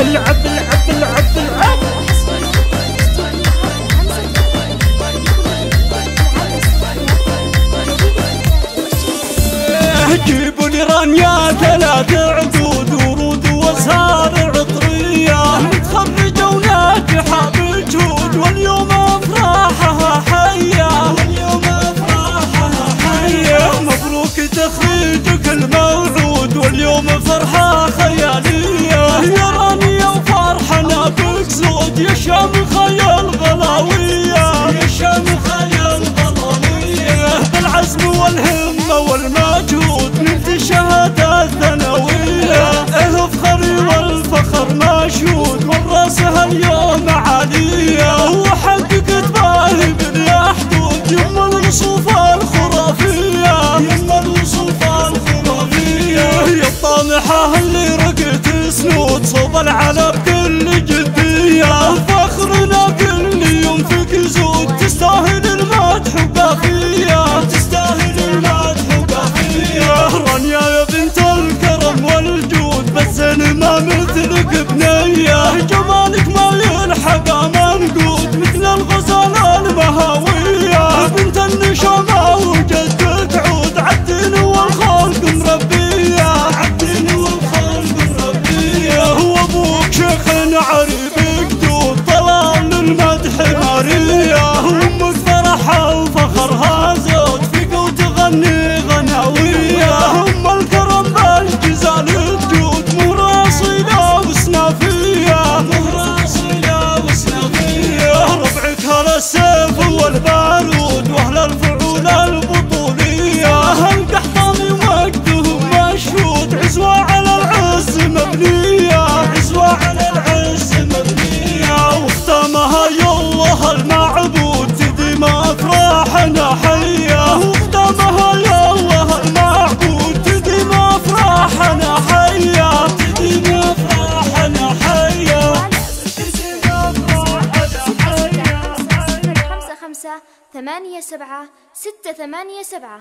العب العب العب العب جيبوا لي رانيا ثلاث عقود ورود وازهار عطرية. متخرجه وناجحه بالجود واليوم أفراحها حية. واليوم أفراحها حية. مبروك تخريجك الموعود. اليوم فرحة خيالية. يا رانية وفرحنا بك زود يا شام خيال غلاوية. يا شام خيال غلاوية بالعزم والهمة والمجهود نفدي شهادة الثناء نعرف خمسة ثمانية سبعة ستة ثمانية سبعة.